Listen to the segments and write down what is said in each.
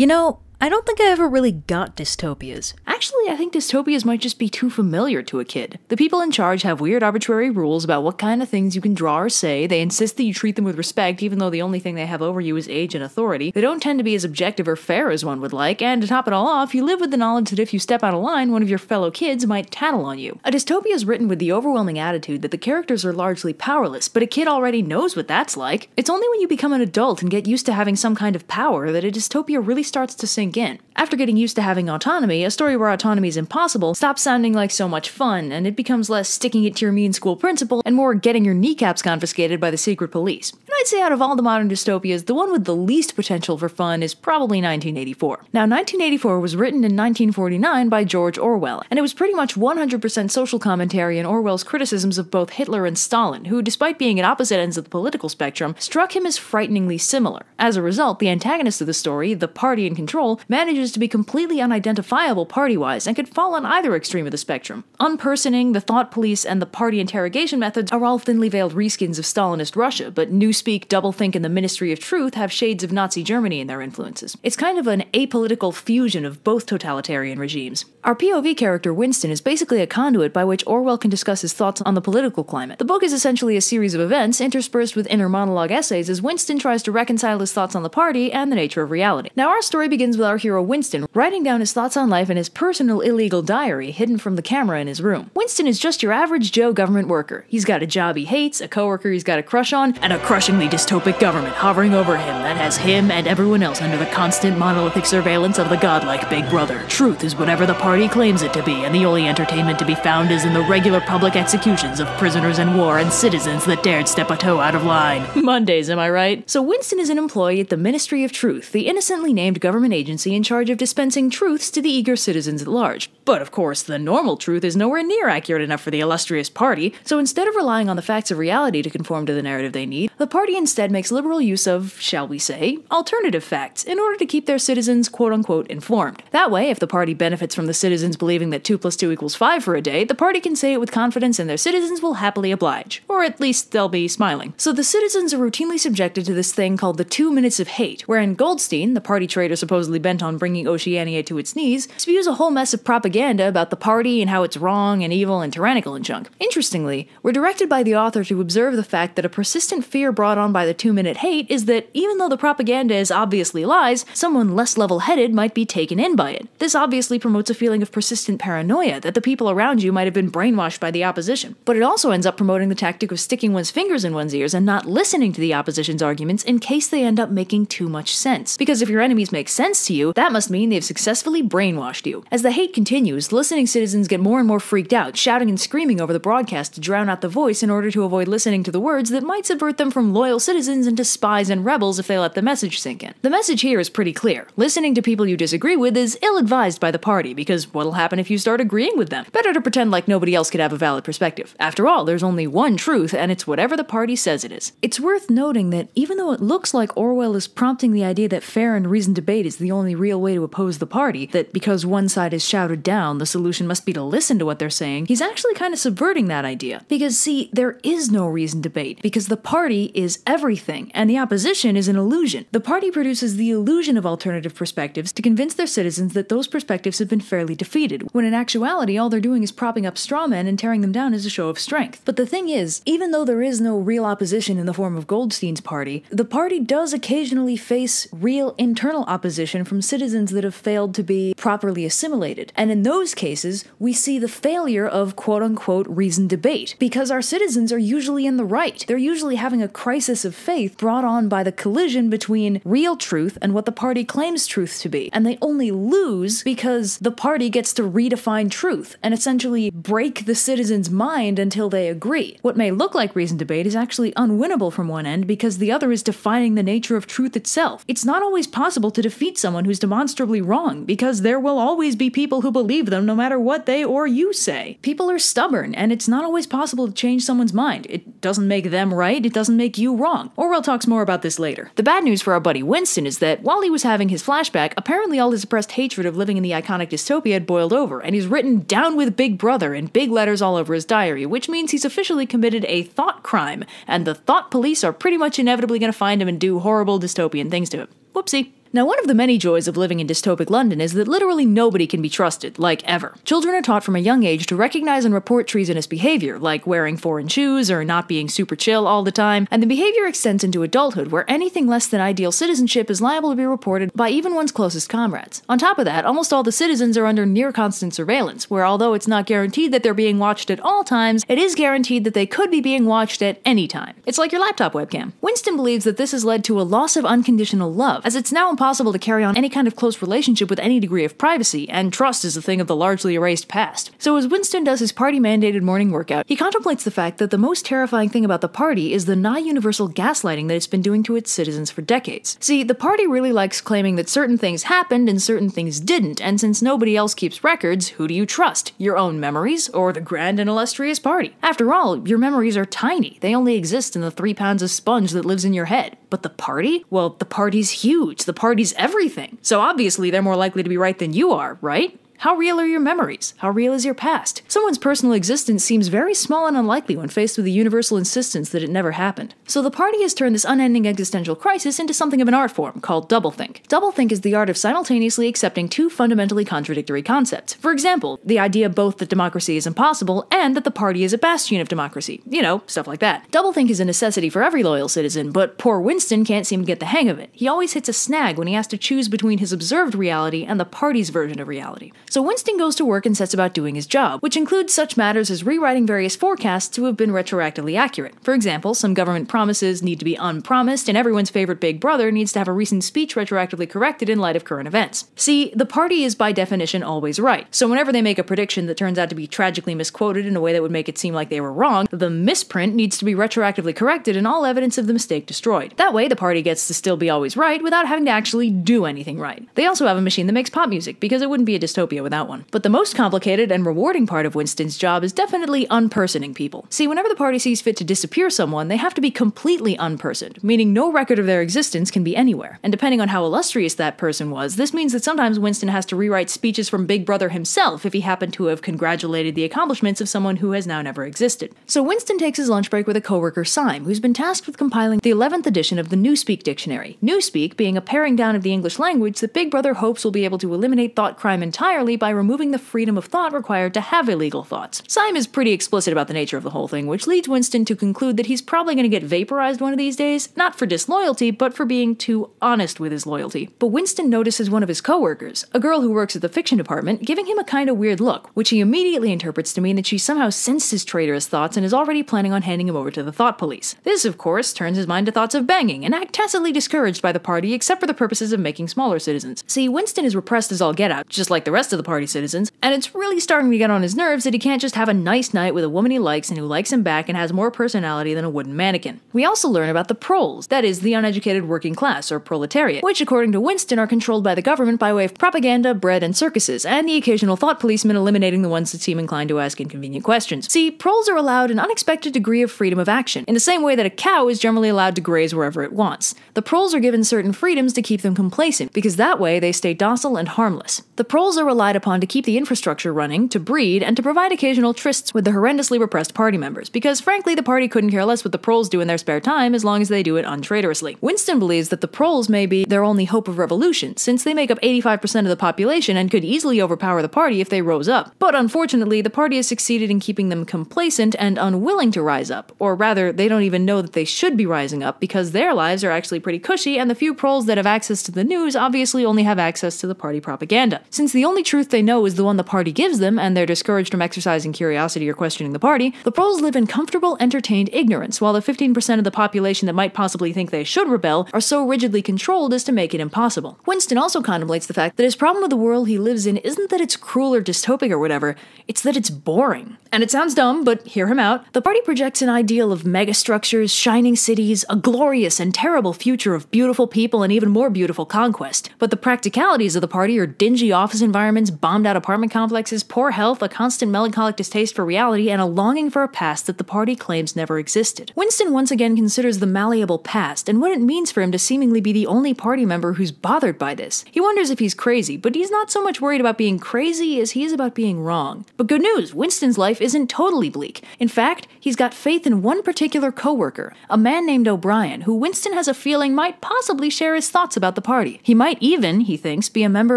You know, I don't think I ever really got dystopias. Actually, I think dystopias might just be too familiar to a kid. The people in charge have weird arbitrary rules about what kind of things you can draw or say. They insist that you treat them with respect, even though the only thing they have over you is age and authority. They don't tend to be as objective or fair as one would like, and to top it all off, you live with the knowledge that if you step out of line, one of your fellow kids might tattle on you. A dystopia is written with the overwhelming attitude that the characters are largely powerless, but a kid already knows what that's like. It's only when you become an adult and get used to having some kind of power that a dystopia really starts to sink in. After getting used to having autonomy, a story where autonomy is impossible stops sounding like so much fun, and it becomes less sticking it to your mean school principal and more getting your kneecaps confiscated by the secret police. And I'd say out of all the modern dystopias, the one with the least potential for fun is probably 1984. Now, 1984 was written in 1949 by George Orwell, and it was pretty much 100% social commentary in Orwell's criticisms of both Hitler and Stalin, who, despite being at opposite ends of the political spectrum, struck him as frighteningly similar. As a result, the antagonist of the story, the party in control, manages to be completely unidentifiable party wise and could fall on either extreme of the spectrum. Unpersoning, the thought police, and the party interrogation methods are all thinly veiled reskins of Stalinist Russia, but Newspeak, Doublethink, and the Ministry of Truth have shades of Nazi Germany in their influences. It's kind of an apolitical fusion of both totalitarian regimes. Our POV character, Winston, is basically a conduit by which Orwell can discuss his thoughts on the political climate. The book is essentially a series of events interspersed with inner monologue essays as Winston tries to reconcile his thoughts on the party and the nature of reality. Now, our story begins with our hero Winston writing down his thoughts on life in his personal illegal diary hidden from the camera in his room. Winston is just your average Joe government worker. He's got a job he hates, a coworker he's got a crush on, and a crushingly dystopic government hovering over him that has him and everyone else under the constant monolithic surveillance of the godlike Big Brother. Truth is whatever the party claims it to be, and the only entertainment to be found is in the regular public executions of prisoners in war and citizens that dared step a toe out of line. Mondays, am I right? So Winston is an employee at the Ministry of Truth, the innocently named government agency in charge of dispensing truths to the eager citizens at large. But of course, the normal truth is nowhere near accurate enough for the illustrious party, so instead of relying on the facts of reality to conform to the narrative they need, the party instead makes liberal use of, shall we say, alternative facts in order to keep their citizens quote unquote informed. That way, if the party benefits from the citizens believing that 2 plus 2 equals 5 for a day, the party can say it with confidence and their citizens will happily oblige. Or at least they'll be smiling. So the citizens are routinely subjected to this thing called the two minutes of hate, wherein Goldstein, the party traitor supposedly bent on bringing Oceania to its knees, spews a whole mess of propaganda about the party and how it's wrong and evil and tyrannical and junk. Interestingly, we're directed by the author to observe the fact that a persistent fear brought on by the two minute hate is that even though the propaganda is obviously lies, someone less level headed might be taken in by it. This obviously promotes a feeling of persistent paranoia that the people around you might have been brainwashed by the opposition. But it also ends up promoting the tactic of sticking one's fingers in one's ears and not listening to the opposition's arguments in case they end up making too much sense. Because if your enemies make sense to you, that must mean they've successfully brainwashed you. As the hate continues, listening citizens get more and more freaked out, shouting and screaming over the broadcast to drown out the voice in order to avoid listening to the words that might subvert them from loyal citizens into spies and rebels if they let the message sink in. The message here is pretty clear. Listening to people you disagree with is ill advised by the party because what'll happen if you start agreeing with them? Better to pretend like nobody else could have a valid perspective. After all, there's only one truth, and it's whatever the party says it is. It's worth noting that even though it looks like Orwell is prompting the idea that fair and reasoned debate is the only real way to oppose the party, that because one side is shouted down, the solution must be to listen to what they're saying, he's actually kind of subverting that idea. Because, see, there is no reasoned debate, because the party is everything, and the opposition is an illusion. The party produces the illusion of alternative perspectives to convince their citizens that those perspectives have been fairly defeated, when in actuality, all they're doing is propping up straw men and tearing them down as a show of strength. But the thing is, even though there is no real opposition in the form of Goldstein's party, the party does occasionally face real internal opposition from citizens that have failed to be properly assimilated. And in those cases, we see the failure of quote unquote reasoned debate, because our citizens are usually in the right. They're usually having a crisis of faith brought on by the collision between real truth and what the party claims truth to be. And they only lose because the party gets to redefine truth and essentially break the citizen's mind until they agree. What may look like reasoned debate is actually unwinnable from one end because the other is defining the nature of truth itself. It's not always possible to defeat someone who's demonstrably wrong because there will always be people who believe them no matter what they or you say. People are stubborn and it's not always possible to change someone's mind. It doesn't make them right, it doesn't make you wrong. Orwell talks more about this later. The bad news for our buddy Winston is that while he was having his flashback, apparently all his suppressed hatred of living in the iconic dystopia had boiled over, and he's written down with Big Brother in big letters all over his diary, which means he's officially committed a thought crime, and the thought police are pretty much inevitably going to find him and do horrible dystopian things to him. Whoopsie. Now, one of the many joys of living in dystopic London is that literally nobody can be trusted, like ever. Children are taught from a young age to recognize and report treasonous behavior, like wearing foreign shoes or not being super chill all the time, and the behavior extends into adulthood, where anything less than ideal citizenship is liable to be reported by even one's closest comrades. On top of that, almost all the citizens are under near constant surveillance, where although it's not guaranteed that they're being watched at all times, it is guaranteed that they could be being watched at any time. It's like your laptop webcam. Winston believes that this has led to a loss of unconditional love, as it's now impossible to carry on any kind of close relationship with any degree of privacy, and trust is a thing of the largely erased past. So as Winston does his party mandated morning workout, he contemplates the fact that the most terrifying thing about the party is the nigh universal gaslighting that it's been doing to its citizens for decades. See, the party really likes claiming that certain things happened and certain things didn't, and since nobody else keeps records, who do you trust? Your own memories or the grand and illustrious party? After all, your memories are tiny. They only exist in the three pounds of sponge that lives in your head. But the party? Well, the party's huge. The party's everything. So obviously they're more likely to be right than you are, right? How real are your memories? How real is your past? Someone's personal existence seems very small and unlikely when faced with the universal insistence that it never happened. So the party has turned this unending existential crisis into something of an art form called doublethink. Doublethink is the art of simultaneously accepting two fundamentally contradictory concepts. For example, the idea both that democracy is impossible and that the party is a bastion of democracy. You know, stuff like that. Doublethink is a necessity for every loyal citizen, but poor Winston can't seem to get the hang of it. He always hits a snag when he has to choose between his observed reality and the party's version of reality. So Winston goes to work and sets about doing his job, which includes such matters as rewriting various forecasts to have been retroactively accurate. For example, some government promises need to be unpromised, and everyone's favorite big brother needs to have a recent speech retroactively corrected in light of current events. See, the party is by definition always right, so whenever they make a prediction that turns out to be tragically misquoted in a way that would make it seem like they were wrong, the misprint needs to be retroactively corrected and all evidence of the mistake destroyed. That way, the party gets to still be always right without having to actually do anything right. They also have a machine that makes pop music, because it wouldn't be a dystopia without one. But the most complicated and rewarding part of Winston's job is definitely unpersoning people. See, whenever the party sees fit to disappear someone, they have to be completely unpersoned, meaning no record of their existence can be anywhere. And depending on how illustrious that person was, this means that sometimes Winston has to rewrite speeches from Big Brother himself if he happened to have congratulated the accomplishments of someone who has now never existed. So Winston takes his lunch break with a coworker, Syme, who's been tasked with compiling the 11th edition of the Newspeak dictionary. Newspeak being a paring down of the English language that Big Brother hopes will be able to eliminate thought crime entirely by removing the freedom of thought required to have illegal thoughts. Syme is pretty explicit about the nature of the whole thing, which leads Winston to conclude that he's probably going to get vaporized one of these days, not for disloyalty, but for being too honest with his loyalty. But Winston notices one of his coworkers, a girl who works at the fiction department, giving him a kind of weird look, which he immediately interprets to mean that she somehow sensed his traitorous thoughts and is already planning on handing him over to the thought police. This, of course, turns his mind to thoughts of banging, an act tacitly discouraged by the party except for the purposes of making smaller citizens. See, Winston is repressed as all get out, just like the rest of the party citizens, and it's really starting to get on his nerves that he can't just have a nice night with a woman he likes and who likes him back and has more personality than a wooden mannequin. We also learn about the proles, that is, the uneducated working class, or proletariat, which, according to Winston, are controlled by the government by way of propaganda, bread, and circuses, and the occasional thought policeman eliminating the ones that seem inclined to ask inconvenient questions. See, proles are allowed an unexpected degree of freedom of action, in the same way that a cow is generally allowed to graze wherever it wants. The proles are given certain freedoms to keep them complacent, because that way they stay docile and harmless. The proles are relied upon to keep the infrastructure running, to breed, and to provide occasional trysts with the horrendously repressed party members, because frankly, the party couldn't care less what the proles do in their spare time as long as they do it untraitorously. Winston believes that the proles may be their only hope of revolution, since they make up 85% of the population and could easily overpower the party if they rose up. But unfortunately, the party has succeeded in keeping them complacent and unwilling to rise up, or rather, they don't even know that they should be rising up because their lives are actually pretty cushy, and the few proles that have access to the news obviously only have access to the party propaganda. Since the only truth they know is the one the party gives them, and they're discouraged from exercising curiosity or questioning the party, the proles live in comfortable, entertained ignorance, while the 15% of the population that might possibly think they should rebel are so rigidly controlled as to make it impossible. Winston also contemplates the fact that his problem with the world he lives in isn't that it's cruel or dystopic or whatever, it's that it's boring. And it sounds dumb, but hear him out. The party projects an ideal of megastructures, shining cities, a glorious and terrible future of beautiful people and even more beautiful conquest. But the practicalities of the party are dingy office environments environments, bombed out apartment complexes, poor health, a constant melancholic distaste for reality, and a longing for a past that the party claims never existed. Winston once again considers the malleable past and what it means for him to seemingly be the only party member who's bothered by this. He wonders if he's crazy, but he's not so much worried about being crazy as he is about being wrong. But good news, Winston's life isn't totally bleak. In fact, he's got faith in one particular coworker, a man named O'Brien, who Winston has a feeling might possibly share his thoughts about the party. He might even, he thinks, be a member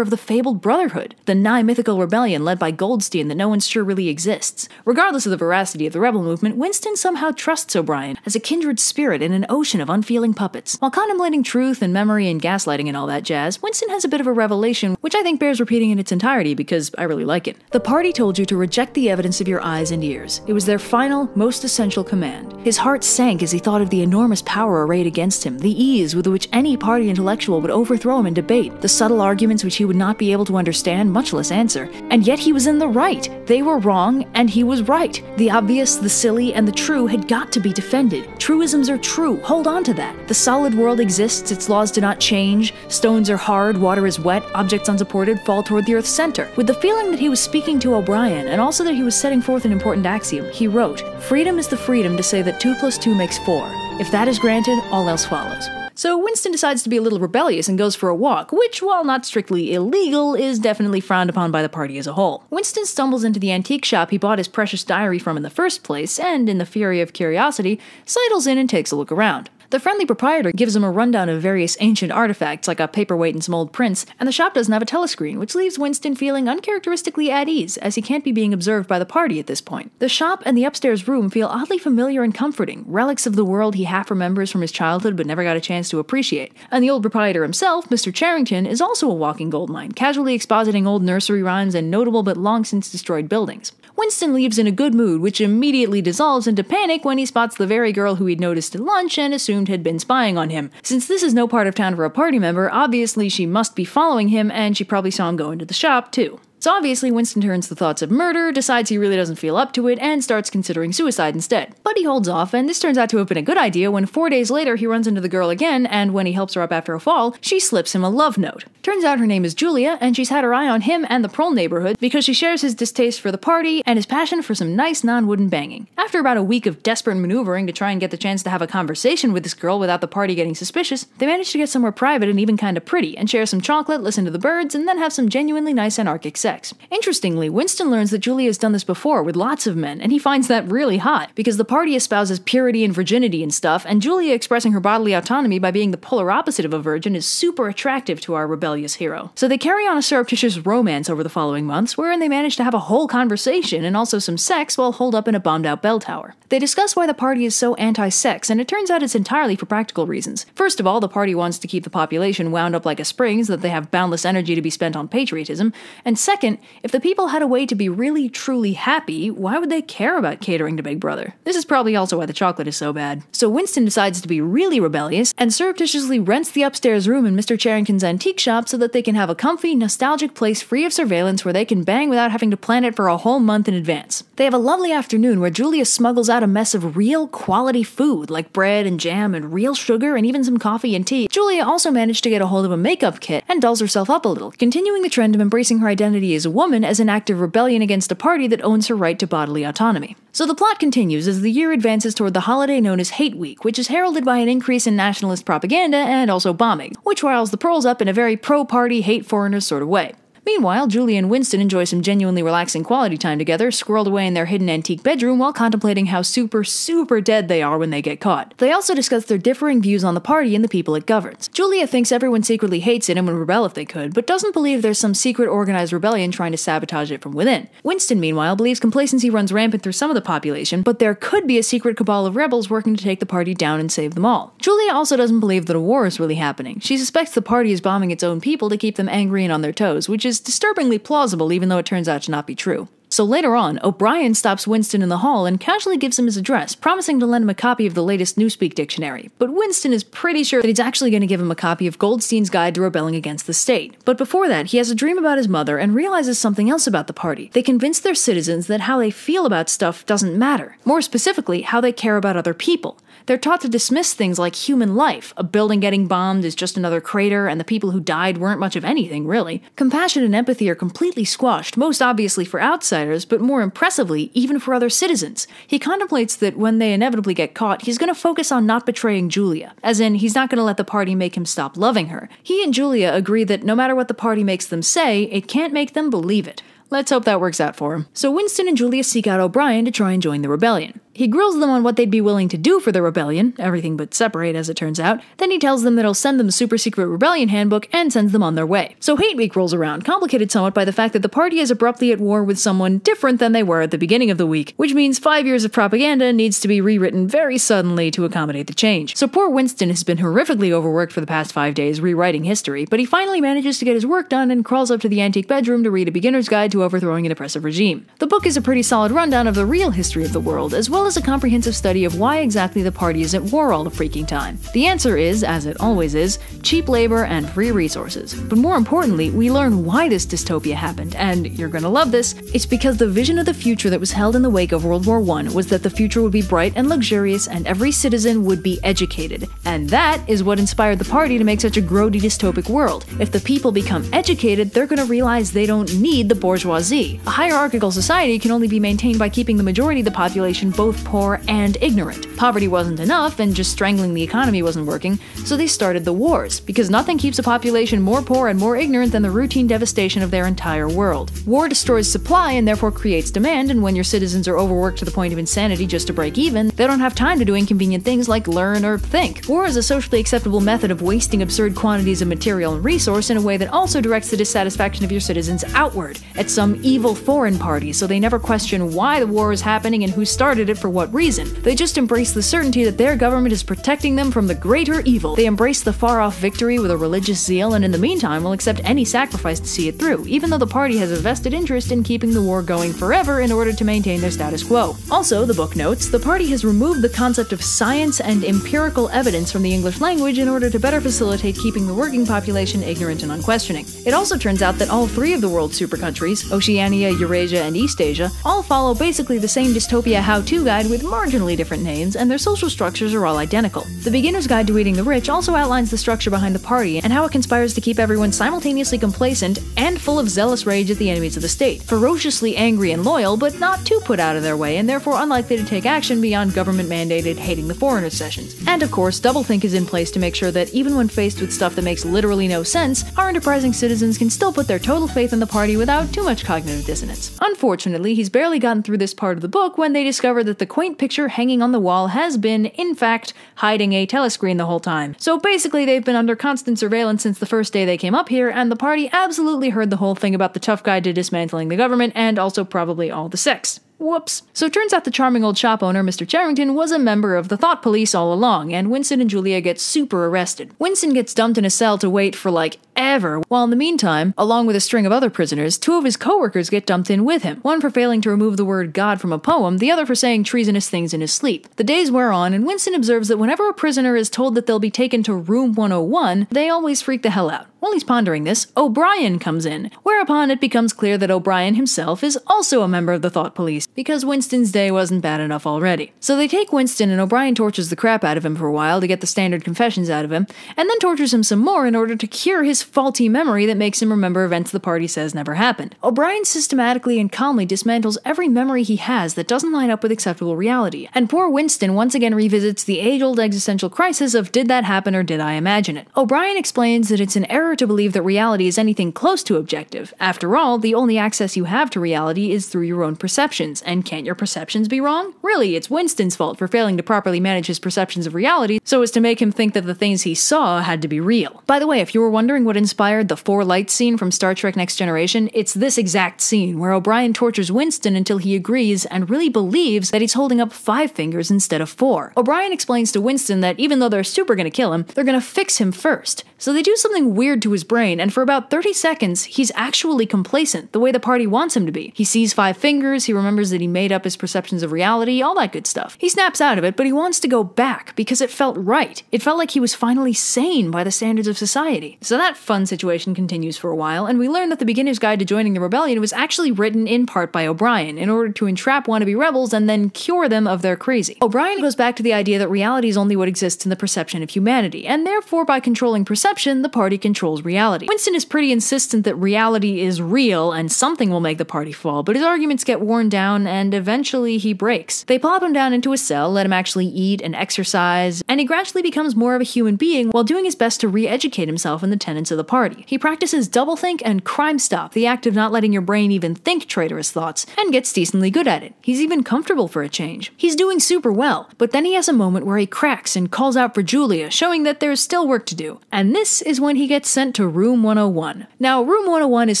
of the fabled Brotherhood, the nigh mythical rebellion led by Goldstein that no one's sure really exists. Regardless of the veracity of the rebel movement, Winston somehow trusts O'Brien as a kindred spirit in an ocean of unfeeling puppets. While contemplating truth and memory and gaslighting and all that jazz, Winston has a bit of a revelation, which I think bears repeating in its entirety because I really like it. The party told you to reject the evidence of your eyes and ears. It was their final, most essential command. His heart sank as he thought of the enormous power arrayed against him, the ease with which any party intellectual would overthrow him in debate, the subtle arguments which he would not be able to understand, much less answer. And yet he was in the right. They were wrong, and he was right. The obvious, the silly, and the true had got to be defended. Truisms are true. Hold on to that. The solid world exists, its laws do not change. Stones are hard, water is wet, objects unsupported fall toward the Earth's center. With the feeling that he was speaking to O'Brien, and also that he was setting forth an important axiom, he wrote Freedom is the freedom to say that 2 plus 2 makes 4. If that is granted, all else follows. So Winston decides to be a little rebellious and goes for a walk, which, while not strictly illegal, is definitely frowned upon by the party as a whole. Winston stumbles into the antique shop he bought his precious diary from in the first place, and in the fury of curiosity, sidles in and takes a look around. The friendly proprietor gives him a rundown of various ancient artifacts, like a paperweight and some old prints, and the shop doesn't have a telescreen, which leaves Winston feeling uncharacteristically at ease, as he can't be being observed by the party at this point. The shop and the upstairs room feel oddly familiar and comforting, relics of the world he half remembers from his childhood but never got a chance to appreciate. And the old proprietor himself, Mr. Charrington, is also a walking goldmine, casually expositing old nursery rhymes and notable but long since destroyed buildings. Winston leaves in a good mood, which immediately dissolves into panic when he spots the very girl who he'd noticed at lunch and assumed had been spying on him. Since this is no part of town for a party member, obviously she must be following him, and she probably saw him go into the shop, too. So obviously, Winston turns the thoughts of murder, decides he really doesn't feel up to it, and starts considering suicide instead. But he holds off, and this turns out to have been a good idea when four days later he runs into the girl again, and when he helps her up after a fall, she slips him a love note. Turns out her name is Julia, and she's had her eye on him and the Prole neighborhood because she shares his distaste for the party and his passion for some nice non wooden banging. After about a week of desperate maneuvering to try and get the chance to have a conversation with this girl without the party getting suspicious, they manage to get somewhere private and even kinda pretty, and share some chocolate, listen to the birds, and then have some genuinely nice anarchic sex. Interestingly, Winston learns that Julia has done this before with lots of men, and he finds that really hot because the party espouses purity and virginity and stuff, and Julia expressing her bodily autonomy by being the polar opposite of a virgin is super attractive to our rebellious hero. So they carry on a surreptitious romance over the following months, wherein they manage to have a whole conversation and also some sex while holed up in a bombed out bell tower. They discuss why the party is so anti sex, and it turns out it's entirely for practical reasons. First of all, the party wants to keep the population wound up like a spring so that they have boundless energy to be spent on patriotism, and second, if the people had a way to be really truly happy, why would they care about catering to Big Brother? This is probably also why the chocolate is so bad. So Winston decides to be really rebellious and surreptitiously rents the upstairs room in Mr. Charrington's antique shop so that they can have a comfy, nostalgic place free of surveillance where they can bang without having to plan it for a whole month in advance. They have a lovely afternoon where Julia smuggles out a mess of real quality food like bread and jam and real sugar and even some coffee and tea. Julia also managed to get a hold of a makeup kit and dolls herself up a little, continuing the trend of embracing her identity as a woman as an act of rebellion against a party that owns her right to bodily autonomy. So the plot continues as the year advances toward the holiday known as Hate Week, which is heralded by an increase in nationalist propaganda and also bombing, which riles the proles up in a very pro party, hate foreigners sort of way. Meanwhile, Julie and Winston enjoy some genuinely relaxing quality time together, squirreled away in their hidden antique bedroom while contemplating how super, super dead they are when they get caught. They also discuss their differing views on the party and the people it governs. Julia thinks everyone secretly hates it and would rebel if they could, but doesn't believe there's some secret organized rebellion trying to sabotage it from within. Winston, meanwhile, believes complacency runs rampant through some of the population, but there could be a secret cabal of rebels working to take the party down and save them all. Julia also doesn't believe that a war is really happening. She suspects the party is bombing its own people to keep them angry and on their toes, which is disturbingly plausible even though it turns out to not be true. So later on, O'Brien stops Winston in the hall and casually gives him his address, promising to lend him a copy of the latest Newspeak dictionary. But Winston is pretty sure that he's actually going to give him a copy of Goldstein's Guide to Rebelling Against the State. But before that, he has a dream about his mother and realizes something else about the party. They convince their citizens that how they feel about stuff doesn't matter. More specifically, how they care about other people. They're taught to dismiss things like human life. A building getting bombed is just another crater, and the people who died weren't much of anything, really. Compassion and empathy are completely squashed, most obviously for outsiders, but more impressively, even for other citizens. He contemplates that when they inevitably get caught, he's going to focus on not betraying Julia. As in, he's not going to let the party make him stop loving her. He and Julia agree that no matter what the party makes them say, it can't make them believe it. Let's hope that works out for him. So Winston and Julia seek out O'Brien to try and join the rebellion. He grills them on what they'd be willing to do for the rebellion, everything but separate as it turns out. Then he tells them that he'll send them the super secret rebellion handbook and sends them on their way. So Hate Week rolls around, complicated somewhat by the fact that the party is abruptly at war with someone different than they were at the beginning of the week, which means five years of propaganda needs to be rewritten very suddenly to accommodate the change. So poor Winston has been horrifically overworked for the past five days rewriting history, but he finally manages to get his work done and crawls up to the antique bedroom to read a beginner's guide to overthrowing an oppressive regime. The book is a pretty solid rundown of the real history of the world, as well as a comprehensive study of why exactly the party is at war all the freaking time. The answer is, as it always is, cheap labor and free resources. But more importantly, we learn why this dystopia happened, and you're gonna love this. It's because the vision of the future that was held in the wake of World War I was that the future would be bright and luxurious and every citizen would be educated. And that is what inspired the party to make such a grody dystopic world. If the people become educated, they're gonna realize they don't need the bourgeoisie. A hierarchical society can only be maintained by keeping the majority of the population both poor and ignorant. Poverty wasn't enough, and just strangling the economy wasn't working, so they started the wars, because nothing keeps a population more poor and more ignorant than the routine devastation of their entire world. War destroys supply and therefore creates demand, and when your citizens are overworked to the point of insanity just to break even, they don't have time to do inconvenient things like learn or think. War is a socially acceptable method of wasting absurd quantities of material and resource in a way that also directs the dissatisfaction of your citizens outward, at some evil foreign party, so they never question why the war is happening and who started it for what reason. They just embrace the certainty that their government is protecting them from the greater evil. They embrace the far off victory with a religious zeal, and in the meantime will accept any sacrifice to see it through, even though the party has a vested interest in keeping the war going forever in order to maintain their status quo. Also, the book notes, the party has removed the concept of science and empirical evidence from the English language in order to better facilitate keeping the working population ignorant and unquestioning. It also turns out that all three of the world's super countries, Oceania, Eurasia, and Eastasia, all follow basically the same dystopia how to guide with marginally different names, and their social structures are all identical. The Beginner's Guide to Eating the Rich also outlines the structure behind the party and how it conspires to keep everyone simultaneously complacent and full of zealous rage at the enemies of the state, ferociously angry and loyal, but not too put out of their way, and therefore unlikely to take action beyond government mandated hating the foreigner sessions. And of course, Doublethink is in place to make sure that even when faced with stuff that makes literally no sense, our enterprising citizens can still put their total faith in the party without too much cognitive dissonance. Unfortunately, he's barely gotten through this part of the book when they discover that the quaint picture hanging on the wall has been, in fact, hiding a telescreen the whole time. So basically, they've been under constant surveillance since the first day they came up here, and the party absolutely heard the whole thing about the tough guy to dismantling the government and also probably all the sex. Whoops. So it turns out the charming old shop owner, Mr. Charrington, was a member of the Thought Police all along, and Winston and Julia get super arrested. Winston gets dumped in a cell to wait for like ever, while in the meantime, along with a string of other prisoners, two of his coworkers get dumped in with him. One for failing to remove the word God from a poem, the other for saying treasonous things in his sleep. The days wear on, and Winston observes that whenever a prisoner is told that they'll be taken to room 101, they always freak the hell out. While he's pondering this, O'Brien comes in, whereupon it becomes clear that O'Brien himself is also a member of the Thought Police, because Winston's day wasn't bad enough already. So they take Winston, and O'Brien tortures the crap out of him for a while to get the standard confessions out of him, and then tortures him some more in order to cure his faulty memory that makes him remember events the party says never happened. O'Brien systematically and calmly dismantles every memory he has that doesn't line up with acceptable reality, and poor Winston once again revisits the age old existential crisis of did that happen or did I imagine it? O'Brien explains that it's an error to believe that reality is anything close to objective. After all, the only access you have to reality is through your own perceptions, and can't your perceptions be wrong? Really, it's Winston's fault for failing to properly manage his perceptions of reality so as to make him think that the things he saw had to be real. By the way, if you were wondering what inspired the four lights scene from Star Trek Next Generation, it's this exact scene where O'Brien tortures Winston until he agrees and really believes that he's holding up five fingers instead of four. O'Brien explains to Winston that even though they're super gonna kill him, they're gonna fix him first. So they do something weird to his brain, and for about 30 seconds, he's actually complacent, the way the party wants him to be. He sees five fingers, he remembers that he made up his perceptions of reality, all that good stuff. He snaps out of it, but he wants to go back because it felt right. It felt like he was finally sane by the standards of society. So that fun situation continues for a while, and we learn that the beginner's guide to joining the rebellion was actually written in part by O'Brien in order to entrap wannabe rebels and then cure them of their crazy. O'Brien goes back to the idea that reality is only what exists in the perception of humanity, and therefore by controlling perception, the party controls reality. Winston is pretty insistent that reality is real and something will make the party fall, but his arguments get worn down and eventually he breaks. They plop him down into a cell, let him actually eat and exercise, and he gradually becomes more of a human being while doing his best to re educate himself in the tenets of the party. He practices doublethink and crimestop, the act of not letting your brain even think traitorous thoughts, and gets decently good at it. He's even comfortable for a change. He's doing super well, but then he has a moment where he cracks and calls out for Julia, showing that there's still work to do. And this is when he gets sent to Room 101. Now, Room 101 is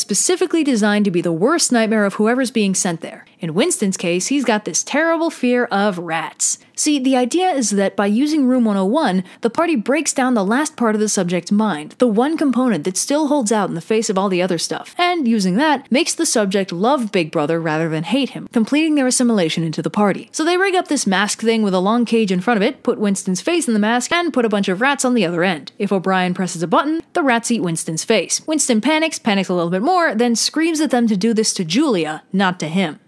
specifically designed to be the worst nightmare of whoever's being sent there. In Winston's case, he's got this terrible fear of rats. See, the idea is that by using Room 101, the party breaks down the last part of the subject's mind, the one component that still holds out in the face of all the other stuff, and using that, makes the subject love Big Brother rather than hate him, completing their assimilation into the party. So they rig up this mask thing with a long cage in front of it, put Winston's face in the mask, and put a bunch of rats on the other end. If O'Brien presses a button, the rats eat Winston's face. Winston panics, panics a little bit more, then screams at them to do this to Julia, not to him.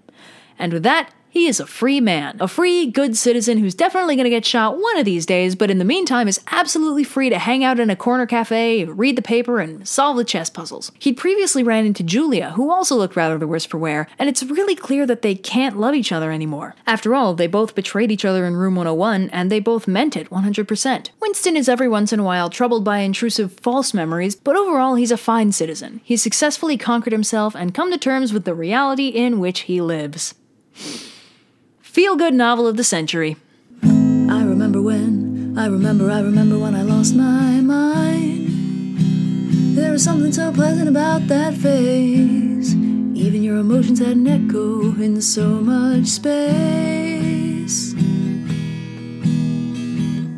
And with that, he is a free man, a free, good citizen who's definitely going to get shot one of these days, but in the meantime is absolutely free to hang out in a corner cafe, read the paper, and solve the chess puzzles. He'd previously ran into Julia, who also looked rather the worse for wear, and it's really clear that they can't love each other anymore. After all, they both betrayed each other in Room 101, and they both meant it 100%. Winston is every once in a while troubled by intrusive false memories, but overall he's a fine citizen. He's successfully conquered himself and come to terms with the reality in which he lives feel good novel of the century. I remember when, I remember, I remember when I lost my mind. There was something so pleasant about that face. Even your emotions had an echo in so much space.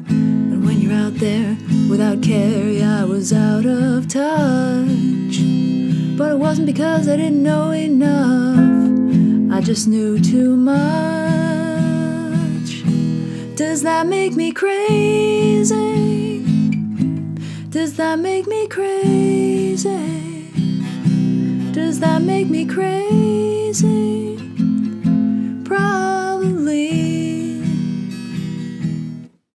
And when you're out there without care, yeah, I was out of touch. But it wasn't because I didn't know enough, just knew too much. Does that make me crazy? Does that make me crazy? Does that make me crazy?